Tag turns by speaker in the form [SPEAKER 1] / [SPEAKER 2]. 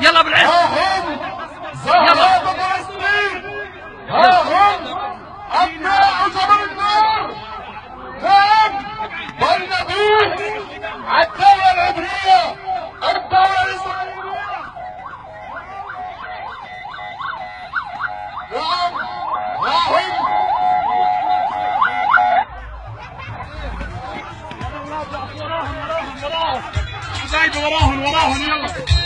[SPEAKER 1] يلا
[SPEAKER 2] بالعز
[SPEAKER 1] هم. زهرة فلسطين ها هم. أبناء جبل النار. كعب والنبي الدولة العبرية الدولة الإسرائيلية نعم. وهم وراهم وراهم وراهم وراهم وراهم يلا.